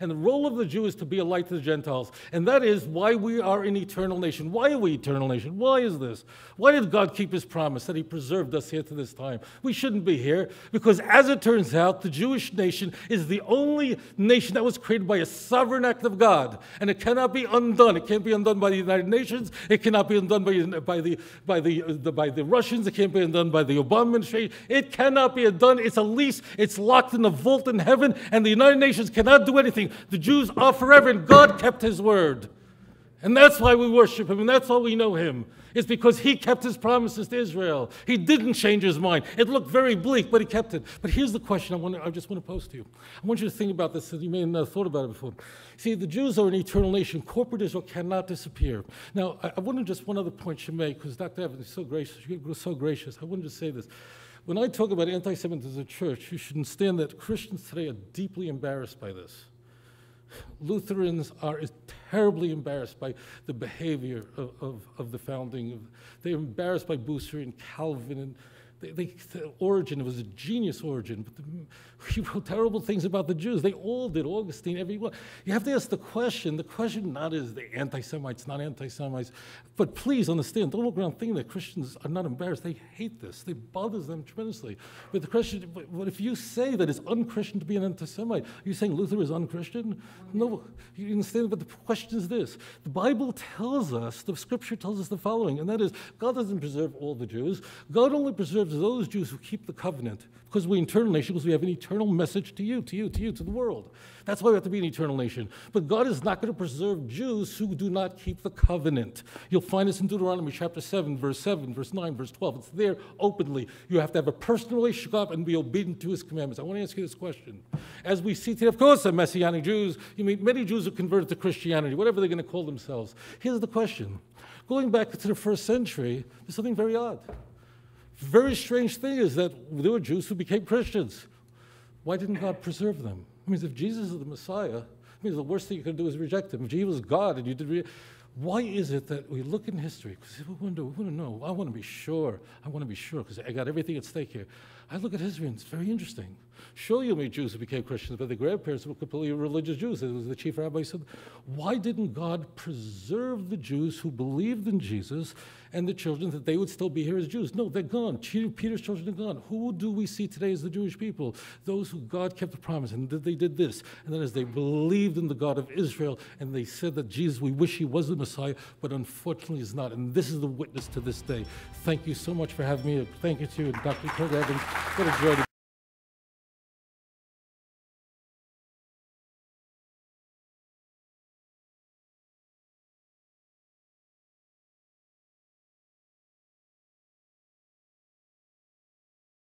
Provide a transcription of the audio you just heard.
And the role of the Jew is to be a light to the Gentiles. And that is why we are an eternal nation. Why are we eternal nation? Why is this? Why did God keep his promise that he preserved us here to this time? We shouldn't be here because, as it turns out, the Jewish nation is the only nation that was created by a sovereign act of God. And it cannot be undone. It can't be undone by the United Nations. It cannot be undone by, by, the, by, the, the, by the Russians. It can't be undone by the Obama administration. It cannot be undone. It's a lease. It's locked in a vault in heaven. And the United Nations cannot do anything. The Jews are forever, and God kept his word. And that's why we worship him, and that's why we know him. It's because he kept his promises to Israel. He didn't change his mind. It looked very bleak, but he kept it. But here's the question I, want to, I just want to pose to you. I want you to think about this, and you may not have thought about it before. See, the Jews are an eternal nation. Corporate Israel cannot disappear. Now, I, I want to just one other point you make, because Dr. Evans is so gracious. You're so gracious. I want to just say this. When I talk about anti-Semitism as a church, you should understand that Christians today are deeply embarrassed by this. Lutherans are terribly embarrassed by the behavior of, of, of the founding. They're embarrassed by Bucer and Calvin and they, they, was a genius Origen, but the, he wrote terrible things about the Jews. They all did, Augustine, everyone. You have to ask the question. The question not is the anti-Semites, not anti-Semites, but please understand, don't walk around thinking that Christians are not embarrassed. They hate this. It bothers them tremendously. But the question, but if you say that it's unchristian to be an anti-Semite, are you saying Luther is unchristian? No, you understand, but the question is this. The Bible tells us, the scripture tells us the following, and that is, God doesn't preserve all the Jews. God only preserves those Jews who keep the covenant, because we're an eternal nation, because we have an eternal message to you, to you, to you, to the world. That's why we have to be an eternal nation. But God is not going to preserve Jews who do not keep the covenant. You'll find this in Deuteronomy chapter 7, verse 7, verse 9, verse 12. It's there openly. You have to have a personal relationship with God and be obedient to his commandments. I want to ask you this question. As we see today, of course, the Messianic Jews, you meet many Jews who converted to Christianity, whatever they're going to call themselves. Here's the question. Going back to the first century, there's something very odd. Very strange thing is that there were Jews who became Christians. Why didn't God preserve them? I mean, if Jesus is the Messiah, I mean, the worst thing you could do is reject him. If he was God and you did, why is it that we look in history? Because we want to, we want to know. I want to be sure. I want to be sure because I got everything at stake here. I look at history and it's very interesting. Sure, you meet Jews who became Christians, but the grandparents were completely religious Jews. It was the chief rabbi said, Why didn't God preserve the Jews who believed in Jesus and the children that they would still be here as Jews? No, they're gone. Peter's children are gone. Who do we see today as the Jewish people? Those who God kept the promise and they did this. And then as they believed in the God of Israel and they said that Jesus, we wish he was the Messiah, but unfortunately is not. And this is the witness to this day. Thank you so much for having me. Thank you to Dr. Kurt Evans. What a joy